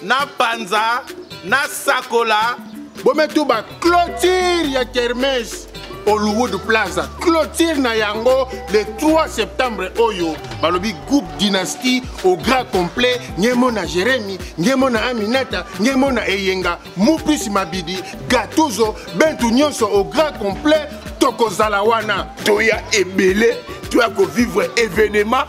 Na panza, na sakola. Bometu ba clôture ya kermesse. Hollywood Plaza clôture na yango le 3 septembre oyo balobi groupe dynastie au grand complet nge mona Jérémy nge mona Aminata nge mona Eyenga Mupis Mabidi Gatuzo Bentu nyonso au grand complet tokozala wana toya ebele toya kovivre événement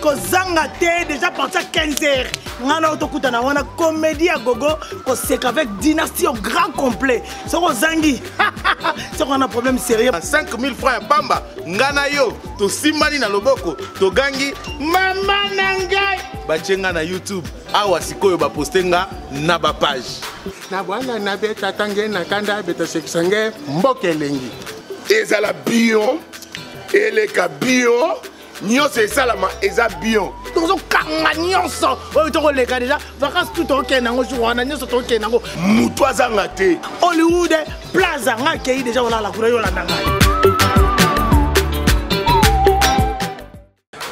kozanga te déjà parti ya 15 heures ngai nao tokutana wana comédie ya gogo koseka avec dynastie au grand complet soki ozangi soki wana problème sérieux 5000 francs ya pamba ngai na yo tosimbani na loboko togangi mama na ngai batye ngai na youtube awa sikoyo baposte nga na bapage na bwana na betata nge na kanda abeta sekisa nge mboka elengi ezala bio eleka bio nyonso esalama eza bion tozokanga nyonso oyo tokoleka deja vacance tu tokenda yango jour wana nyonso tokenda yango motu azanga te hollywood plaza nga akei deja olala kuna yo olanda ngai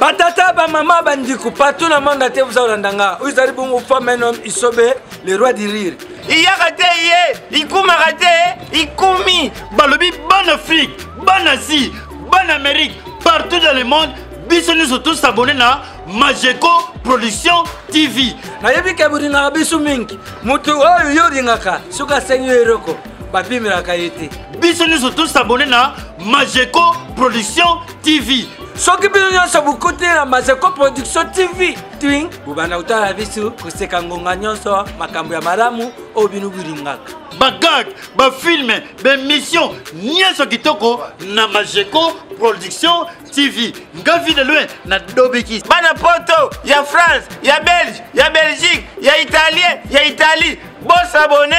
batata bamama bandiko partout na monde ate vous akolanda nga oyo ezali bongo femme un homme isobe le roi du rire iyaka te ye ikumaka te ikumi balobi bana afrique bana asie bana amérique partout dans le monde biso nyonso tosabone na majeco production tv nayebi ke bolingaka biso mingi moto oyo yo olingaka soki asengi yo eloko bapimelaka ye te biso nyonso tosabone na majeco production tv soki bino nyonso bokotela majeco production tv twing bobanda kotala biso koseka ngonga nyonso makambo ya malamu oyo bino bolingaka bagag bafilme baemission nyonso kitoko na majeco production tv nga vi de loin na dobekisi bana poto ya france ya belge ya belgique ya italien ya italie bosabone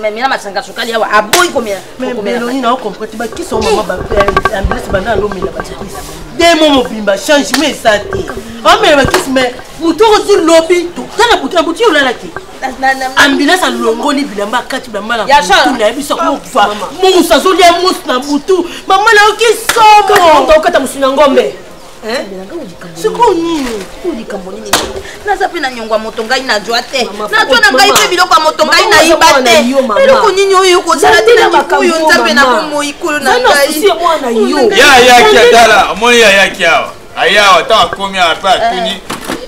mela masanga sukali yawa aboyi komela meloni na ocomprete bakisi oyo mama ambulance banda alomela bakisi demo mobimba changement eza te omela bakisi me moto okozi lobi tokutana butu na butu olalaki ambulance alongoli bilamba akati bilamba na butu na ye biso akokufa momusu azolia mosi na butu mama nayoki somo okata mosu na ngombe sikoyo nini oyo likambo nini naza mpe na nyongo ya moto ngai najwa te najwa na ngai mpe biloko ya moto ngai nayiba te eloko nini oyo kozala te na mikuyo nzambe na bomoi kolo na ngaiyayakiatala omoni yayaki awa ayawa ntango akomi awa mpe atuni eh.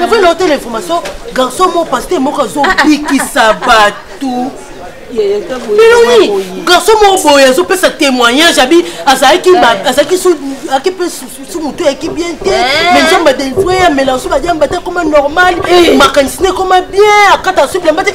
navandi na otala information garçon mo paster moko azobikisa bato biloni garçon moko boye azopesa témoignage abi azalaki azalaki aki mpe su motu ayaki bien te mais nzambe adelivre ya melanso badiamba te akoma normal makanisi ne ekoma bien akata su bilamba te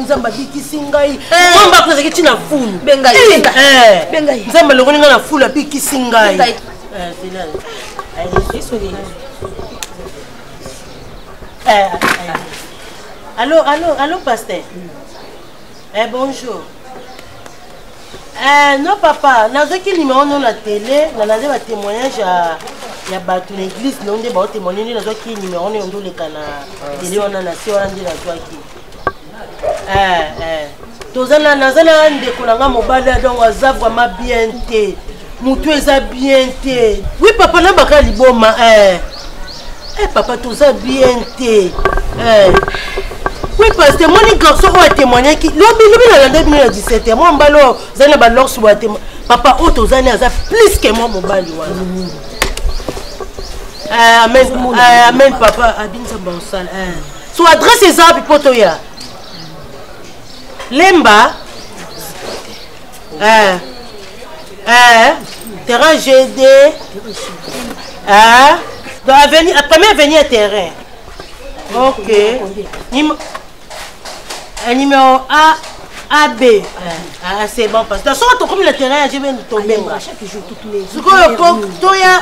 nzambe abikisi ngai eh. nzambe akozaki ti na fulu nzambe alongoli ngai na fulu abikisi ngai allo allo allo pasteur eh, bonjour eh, non papa nazwaki nimero no na tele nalande batémoignage ya ya bato na église no nde baotémoigne nde nazwaki nimero no yo nde oleka na tele wana na se wana nde nazwaki eh, eh. toza na naza na ndeko na nga mobali donc aza vraiment bien te motu eza bien te wi papa na baka liboma eh. Eh, papa toza bien te eh. oui parce que moni garçon oyo atémoignaki lobi lobi nalanda bino na 17 ya mwa mbala oyo ozali na balorse boya te papa oyo tozali aza plus ke mwa mobali wana eh, amen eh, amen papa abinisa baosala eh. so adresse eza wapi mpo toya lemba eh. Eh. terrain gd eh. donc avenue premier avenue ya terrain ok Nime... Eh, numéro a ab eh. ah, c'est bon parce que soki tokomi na terrain ya gb tobenga sikoyo toya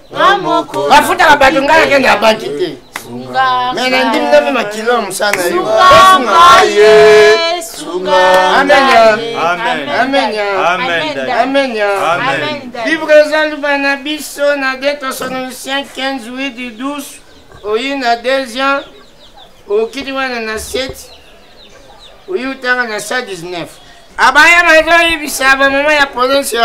bafutaka bato ngai nakende ya banki te me nandimi na mema kilo ya mosala na yo bible ezali bana biso na de tosonolisian 15 8 12 oyi na deuxième okiti wana na 7 oyi otanga na 119 abaya bazoyebisa bamama ya province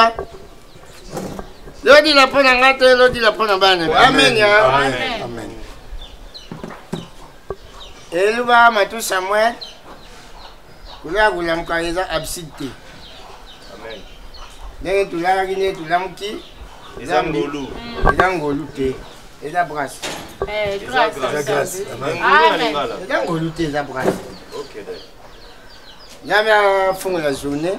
lodila mpo na ngai te lodila mpo na bana amen eluba matu samuel kolala kolamuka eza abside te ndenge tolalaki nde tolamuki eza ngolu te eza brase eh, eza ngolu te eza brase nzambe afungola journée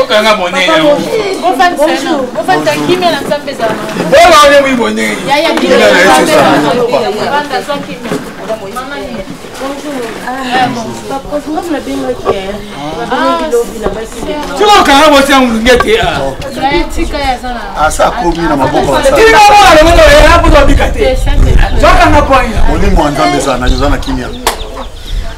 okanga monene yango bola oyo mwi monene tokokanga bosi ya molunge te asa akomi na mabokoaobika te zokanga pwani molimo ya nzambe eza na yo eza na kimia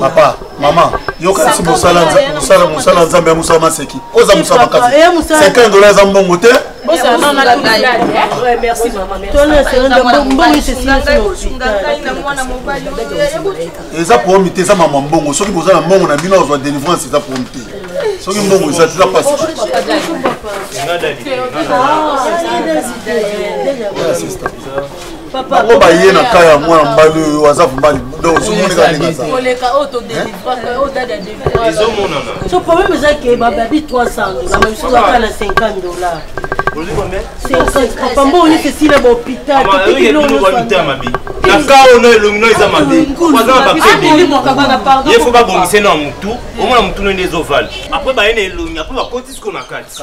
papa mama yoka si mosala mosala nzambe ya mosala maseki oza mosala makasi 50 dola eza mbongo te eza poomi te eza mama mbongo soki boza na mbongo na bino ozwa delivrance eza poomi te soki mbongo eza teza pasi bango baye na kaya mwana mobali oyo aza vumba libunda ozomoneka ndenge so problème eza ke bababi 300 na mamisusu aka na 50 dollar papa mbo nyonso esila bahopital na kao no elongi no eza mabe aza na bakebi ye fo babongise na motu omona motu no nde ezovala apres baye na elongi apres bakoti siko na kati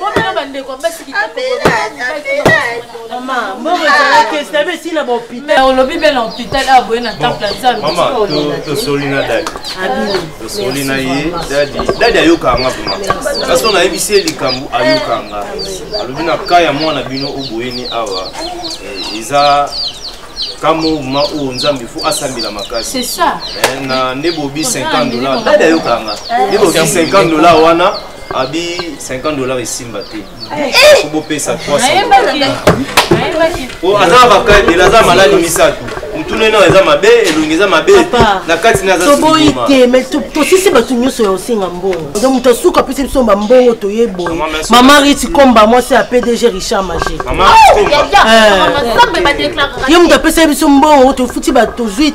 bomela bandeko basi kitokokesitabe esi na bahopital olobi mpe na hopital awa boye na temple ya nzambetosoli na dadi tosoli na ye dadi dadi ayokaka nga vrema naso nayebisi ye likambo ayokaka nga alobi na ka ya mwana bino oboyeni awa eh, eza kamoma oyo nzambe fo asambela makasi eh, na nde bobi 50 dollars dadi ayokaka nga eh. nde bobi 50 dollars wana abi 50 dollars esimba te eh! kobopesa 300 oh, aza na bakaa ebele aza maladi misato motuna ena eza mabe elongi eza mabe na kati nazoboyi te mai tosisi bato nyonso ya osenga mbongo oza moto asuka apesi biso bambongo toye boye mama riti komba mwasi ya pdg richard maje ah, eh. ye moto apesaki biso mbongo tofuti tozwi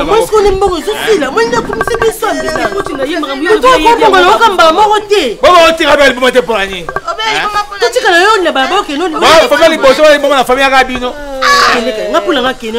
omosikoni mbongo ezosila moni nakomisi biso mbongonaoka mbala moko te bobaotika bia liboma te mpona nini totika na yo na babokenofa liboso ba liboma na fami yaka bino nga mpona nga kene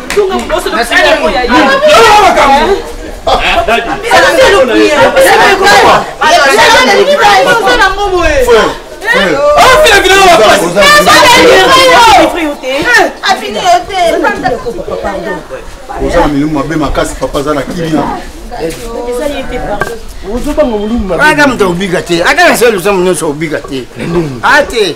oza na milimu mabe makasi papa aza na kimia ozobanga molimo mabe aka moto obika te ata na selo oza mo nyonso obika te ate